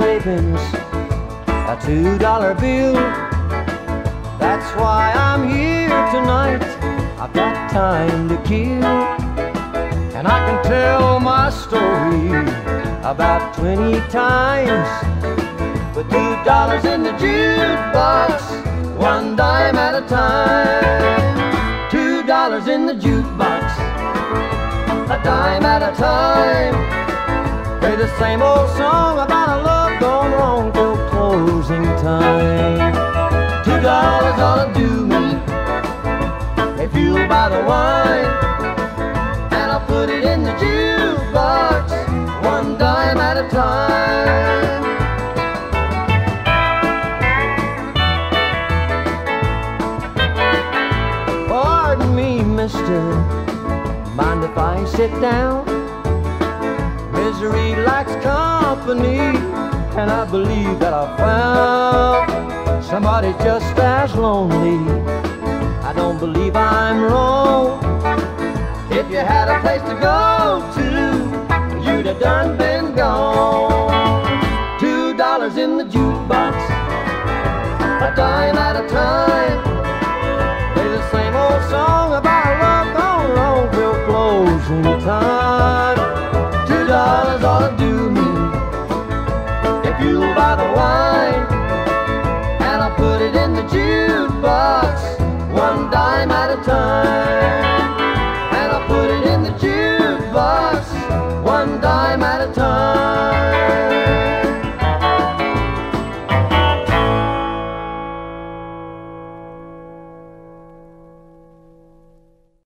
savings, a two dollar bill. That's why I'm here tonight. I've got time to kill, and I can tell my story about 20 times. With two dollars in the jukebox, one dime at a time. Two dollars in the jukebox, a dime at a time. The same old song about a love gone wrong till closing time. Two dollars ought to do me. They fuel by the wine, and I'll put it in the jukebox, one dime at a time. Pardon me, mister. Mind if I sit down? Misery likes company, and I believe that I found somebody just as lonely. I don't believe I'm wrong. If you had a place to go to, you'd have done been gone. Two dollars in the jukebox, a dime at a time. bottle wine and I'll put it in the jukebox one dime at a time. And I'll put it in the jukebox one dime at a time.